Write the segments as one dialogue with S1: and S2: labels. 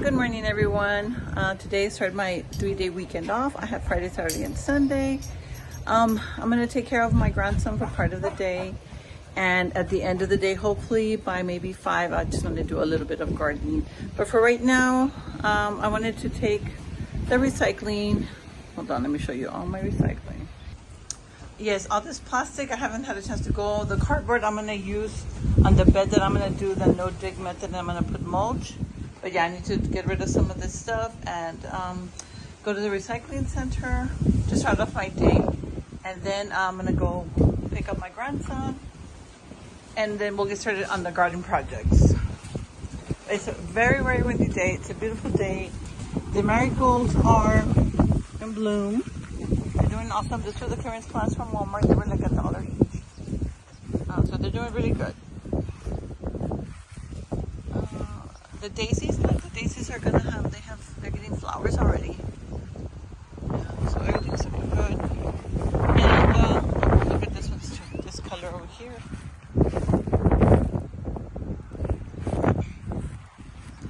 S1: Good morning, everyone. Uh, today started my three-day weekend off. I have Friday, Saturday, and Sunday. Um, I'm gonna take care of my grandson for part of the day. And at the end of the day, hopefully by maybe five, I just wanna do a little bit of gardening. But for right now, um, I wanted to take the recycling. Hold on, let me show you all my recycling. Yes, all this plastic, I haven't had a chance to go. The cardboard I'm gonna use on the bed that I'm gonna do the no dig method. I'm gonna put mulch. But yeah, I need to get rid of some of this stuff and um, go to the recycling center to start off my day. And then I'm gonna go pick up my grandson and then we'll get started on the garden projects. It's a very, very windy day. It's a beautiful day. The marigolds are in bloom. They're doing awesome. These are the clearance plants from Walmart. They were like a dollar each. Uh, so they're doing really good. Uh, the daisies, the daisies are gonna have, they have, they're getting flowers already. So everything's looking good. And uh, look at this one's too, this color over here.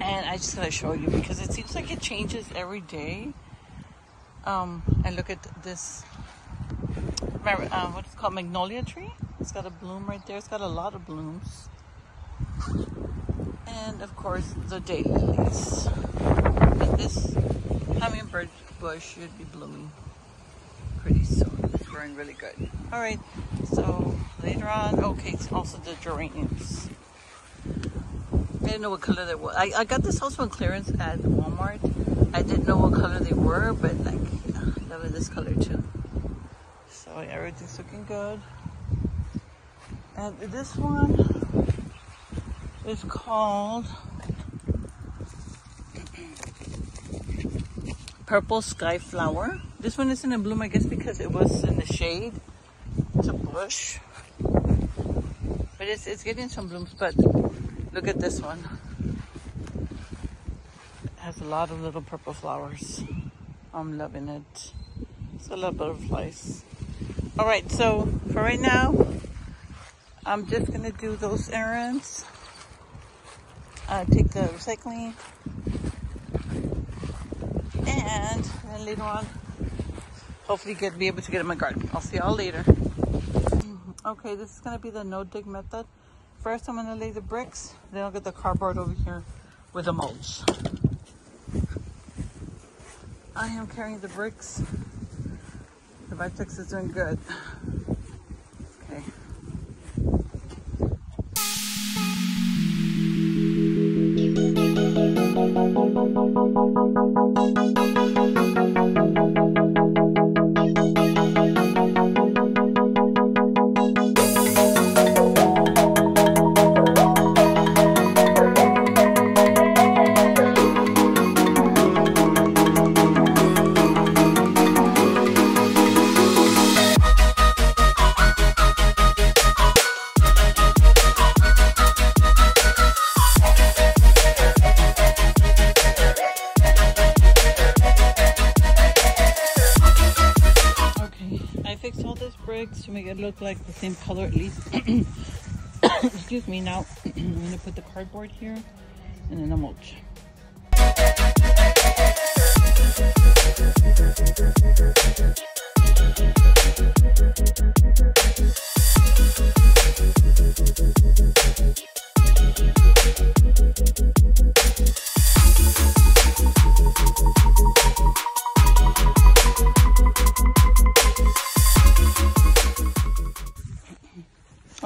S1: And I just gotta show you because it seems like it changes every day. Um, and look at this, uh, what is called magnolia tree. It's got a bloom right there. It's got a lot of blooms. And of course the daylilies. But this hummingbird bush should be blooming pretty soon. It's growing really good. All right, so later on, oh, okay, it's also the geraniums. I didn't know what color they were. I, I got this also on clearance at Walmart. I didn't know what color they were, but like, I love this color too. So everything's looking good. And this one is called Purple Sky Flower. This one isn't in bloom, I guess, because it was in the shade. It's a bush. But it's, it's getting some blooms, but Look at this one. It has a lot of little purple flowers. I'm loving it. It's a lot of butterflies. All right, so for right now, I'm just gonna do those errands. Uh, take the recycling. And then later on, hopefully get be able to get in my garden. I'll see y'all later. Okay, this is gonna be the no dig method. First, I'm gonna lay the bricks, then I'll get the cardboard over here with the mulch. I am carrying the bricks. The Vitex is doing good. To make it look like the same color at least. Excuse me, now I'm going to put the cardboard here and then the mulch.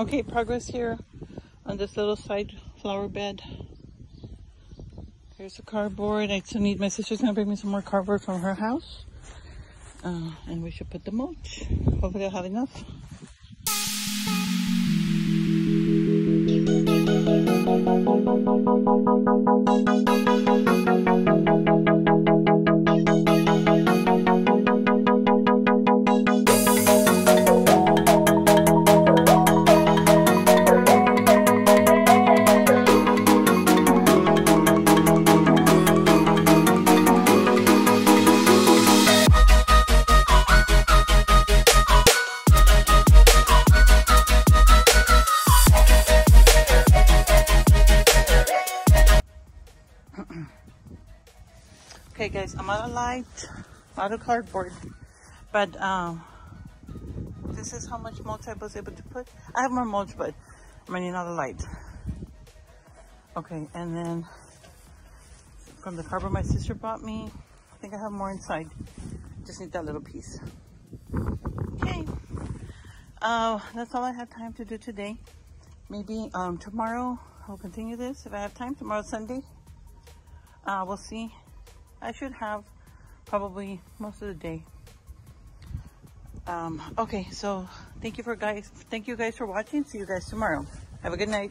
S1: Okay, progress here on this little side flower bed. Here's the cardboard. I still need, my sister's gonna bring me some more cardboard from her house. Uh, and we should put the mulch. Hopefully I'll have enough. Thank you. Okay, guys, I'm out of light, out of cardboard, but um, this is how much mulch I was able to put. I have more mulch, but I'm running out of light. Okay, and then from the cardboard my sister bought me, I think I have more inside. Just need that little piece. Okay, uh, that's all I have time to do today. Maybe um, tomorrow I'll continue this if I have time. Tomorrow Sunday. Uh, we'll see. I should have probably most of the day. Um, okay, so thank you for guys. Thank you guys for watching. See you guys tomorrow. Have a good night.